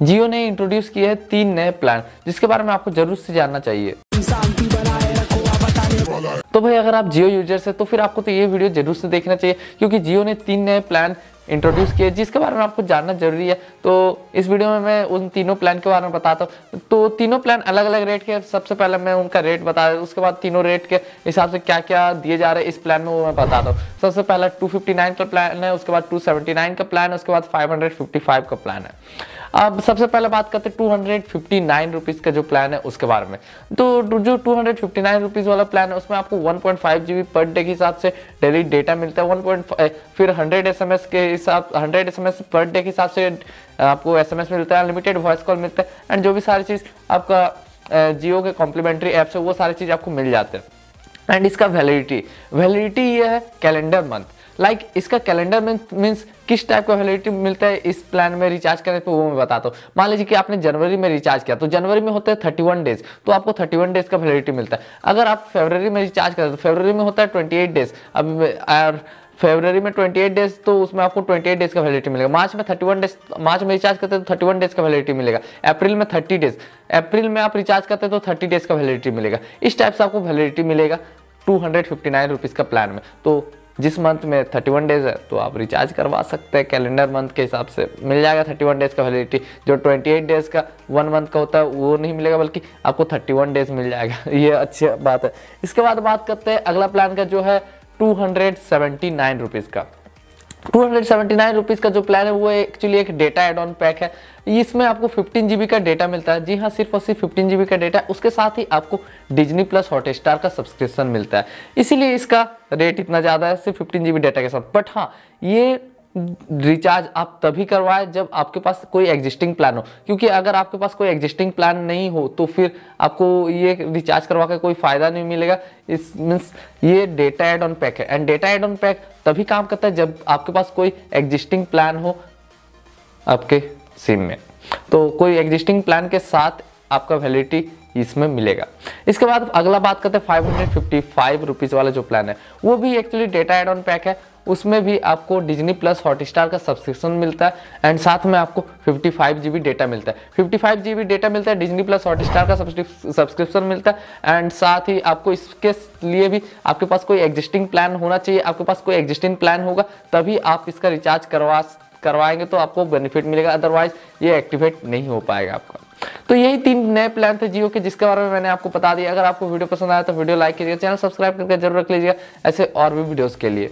जियो ने इंट्रोड्यूस किए हैं तीन नए प्लान जिसके बारे में आपको ज़रूर से जानना चाहिए। तो भाई, अगर आप जियो यूज़र्स है तो फिर आपको तो ये वीडियो ज़रूर से देखना चाहिए, क्योंकि जियो ने तीन नए प्लान इंट्रोड्यूस किए जिसके बारे में आपको जानना ज़रूरी है। तो इस वीडियो में मैं उन तीनों प्लान के बारे में बताता हूँ। तो तीनों प्लान अलग अलग रेट के सबसे पहले मैं उनका रेट बता, उसके बाद तीनों रेट के हिसाब से क्या क्या दिए जा रहे हैं इस प्लान में, वो मैं बताता हूँ। सबसे पहला टू का प्लान है, उसके बाद टू का प्लान है, उसके बाद फाइव का प्लान है। अब सबसे पहले बात करते हैं two hundred fifty nine rupees का जो प्लान है उसके बारे में। तो जो two hundred fifty nine rupees वाला प्लान है, उसमें आपको one point five G B per day के हिसाब से डेली डेटा मिलता है। वन पॉइंट फिर हंड्रेड एस एम एस के हिसाब hundred S M S per day के हिसाब से आपको एस एम एस मिलता है अनलिमिटेड वॉइस कॉल मिलता है एंड जो भी सारी चीज़ आपका जियो के कॉम्प्लीमेंट्री ऐप्स है, वो सारी चीज़ आपको मिल जाते हैं। एंड इसका वैलिडिटी वैलिडिटी ये है कैलेंडर मंथ लाइक like, इसका कैलेंडर में मीन्स किस टाइप का वैलिडिटी मिलता है इस प्लान में रिचार्ज करने पे वो मैं बताता हूँ मान लीजिए कि आपने जनवरी में रिचार्ज किया तो जनवरी में होता है थर्टी वन डेज़ तो आपको थर्टी वन डेज़ का वैलिडिटी मिलता है। अगर आप फेबररी में रिचार्ज करते तो फेबररी में होता है ट्वेंटी एट डेज़ अब और फेबररी में 28 डेज़ तो उसमें आपको 28 डेज़ का वैलिडिटी मिलेगा। मार्च में 31 डेज़ मार्च में रिचार्ज करते हैं तो 31 डेज़ का वैलिडिटी मिलेगा। अप्रैल में 30 डेज़ अप्रैल में आप रिचार्ज करते हैं तो 30 डेज़ का वैलिडिटी मिलेगा। इस टाइप से आपको वैलिडिटी मिलेगा टू हंड्रेड का प्लान में। तो जिस मंथ में 31 डेज़ है तो आप रिचार्ज करवा सकते हैं कैलेंडर मंथ के हिसाब से। मिल जाएगा 31 डेज़ का वैलिडिटी जो 28 डेज़ का वन मंथ का होता है, वो नहीं मिलेगा, बल्कि आपको 31 डेज़ मिल जाएगा। ये अच्छी बात है। इसके बाद बात करते हैं अगला प्लान का, जो है two hundred seventy nine rupees का। टू हंड्रेड का जो प्लान है, वो एक्चुअली एक डेटा एड ऑन पैक है। इसमें आपको फिफ्टीन जीबी का डेटा मिलता है। जी हाँ सिर्फ़ और सिर्फ़ फिफ्टीन जीबी का डेटा उसके साथ ही आपको डिजनी प्लस हॉटस्टार का सब्सक्रिप्शन मिलता है। इसीलिए इसका रेट इतना ज़्यादा है, सिर्फ़ फिफ्टीन जीबी डेटा के साथ। बट हाँ ये रिचार्ज आप तभी करवाएँ जब आपके पास कोई एग्जिस्टिंग प्लान हो। क्योंकि अगर आपके पास कोई एग्जिस्टिंग प्लान नहीं हो तो फिर आपको ये रिचार्ज करवा के कोई फ़ायदा नहीं मिलेगा। इस मीन्स ये डेटा एड ऑन पैक है। And data add on pack तभी काम करता है जब आपके पास कोई एग्जिस्टिंग प्लान हो आपके सिम में। तो कोई एग्जिस्टिंग प्लान के साथ आपका वैलिडिटी इसमें मिलेगा। इसके बाद अगला बात करते हैं five hundred fifty five rupees वाला जो प्लान है, वो भी actually data add on pack है। उसमें भी आपको डिजनी प्लस हॉटस्टार का सब्सक्रिप्शन मिलता है एंड साथ में आपको fifty five G B data मिलता है। Fifty five G B data मिलता है डिजनी प्लस हॉटस्टार का सब्सक्रिप्शन मिलता है एंड साथ ही आपको इसके लिए भी आपके पास कोई एग्जिस्टिंग प्लान होना चाहिए, आपके पास कोई एग्जिस्टिंग प्लान होगा, तभी आप इसका रिचार्ज करवा करवाएँगे तो आपको बेनिफिट मिलेगा अदरवाइज़ ये एक्टिवेट नहीं हो पाएगा आपका। तो यही तीन नए प्लान थे जियो के, जिसके बारे में मैंने आपको बता दिया। अगर आपको वीडियो पसंद आया तो वीडियो लाइक कीजिएगा, चैनल सब्सक्राइब करके ज़रूर रख लीजिएगा, ऐसे और भी वीडियोस के लिए।